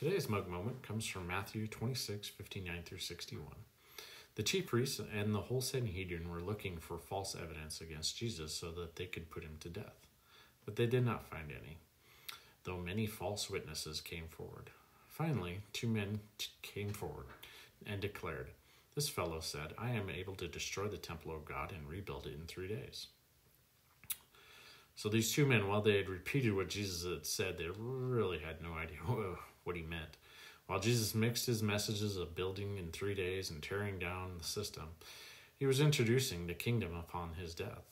Today's mug moment comes from Matthew 26, 59 through 61. The chief priests and the whole Sanhedrin were looking for false evidence against Jesus so that they could put him to death. But they did not find any, though many false witnesses came forward. Finally, two men came forward and declared, This fellow said, I am able to destroy the temple of God and rebuild it in three days. So these two men, while they had repeated what Jesus had said, they really had no idea what he meant. While Jesus mixed his messages of building in three days and tearing down the system, he was introducing the kingdom upon his death.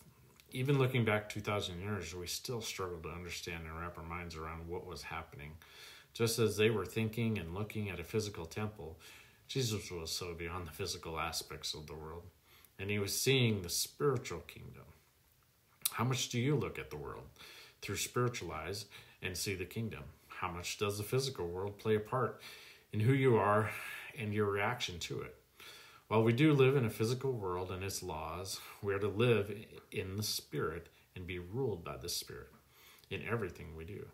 Even looking back 2,000 years, we still struggle to understand and wrap our minds around what was happening. Just as they were thinking and looking at a physical temple, Jesus was so beyond the physical aspects of the world, and he was seeing the spiritual kingdom. How much do you look at the world through spiritual eyes and see the kingdom? How much does the physical world play a part in who you are and your reaction to it. While we do live in a physical world and its laws, we are to live in the Spirit and be ruled by the Spirit in everything we do.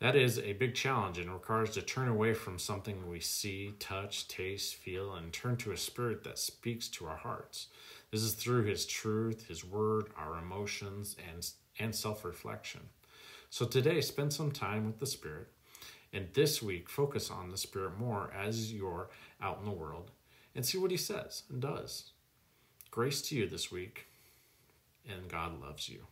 That is a big challenge and requires to turn away from something we see, touch, taste, feel, and turn to a spirit that speaks to our hearts. This is through His truth, His word, our emotions, and, and self reflection. So today, spend some time with the Spirit and this week, focus on the Spirit more as you're out in the world and see what He says and does. Grace to you this week, and God loves you.